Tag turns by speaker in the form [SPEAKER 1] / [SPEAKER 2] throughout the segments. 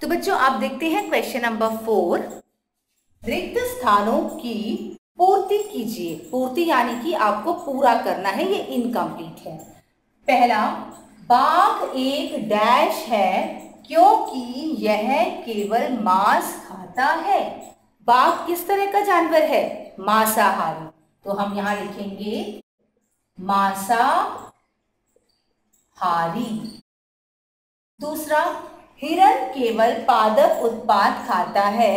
[SPEAKER 1] तो बच्चों, आप देखते हैं क्वेश्चन नंबर फोर रिक्त स्थानों की पूर्ति कीजिए। पूर्ति यानी कि आपको पूरा करना है, ये इनकम्प्लीट है। पहला, बाघ एक डैश है क्योंकि यह केवल मांस खाता है। बाघ किस तरह का जानवर है? मांसाहारी। तो हम यहाँ लिखेंगे मांसाहारी। दूसरा हिरण केवल पादप उत्पाद खाता है,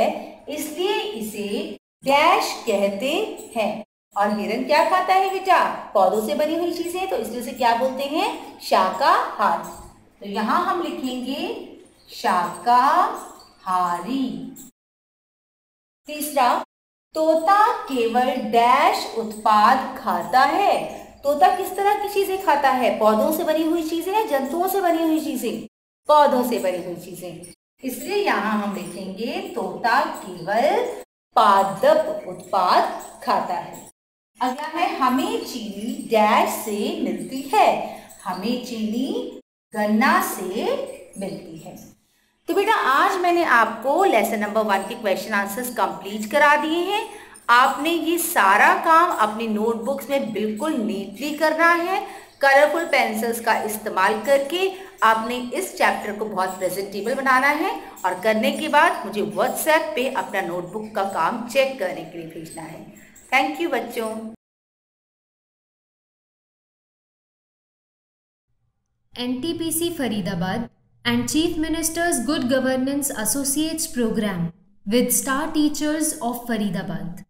[SPEAKER 1] इसलिए इसे डैश कहते हैं। और हिरण क्या खाता है बेटा? पौधों से बनी हुई चीज़ें तो इसलिए उसे क्या बोलते हैं? शाकाहारी। तो यहाँ हम लिखेंगे शाकाहारी। तीसरा, तोता केवल डैश उत्पाद खाता है। तोता किस तरह की चीज़ें खाता है? पौधों से बनी हुई चीज़ें या जंतुओं से बनी हुई चीज़ें? पौधों से बनी हुई चीज़ें। इसलिए यहाँ हम देखेंगे तोता केवल पादप उत्पाद खाता है। अगला है, हमें चीनी डैश से मिलती है। हमें चीनी गन्ना से मिलती है। तो बेटा, आज मैंने आपको लेसन नंबर वन के क्वेश्चन आंसर्स कंप्लीट करा दिए हैं। आपने ये सारा काम अपनी नोटबुक्स में बिल्कुल नीटली करना है। कलरफुल पेंसिल्स का इस्तेमाल करके आपने इस चैप्टर को बहुत प्रेजेंटेबल बनाना है और करने के बाद मुझे व्हाट्सएप पे अपना नोटबुक का काम चेक करने के लिए भेजना है। थैंक यू बच्चों।
[SPEAKER 2] NTPC Faridabad and chief ministers good governance associates programme with star teachers of Faridabad.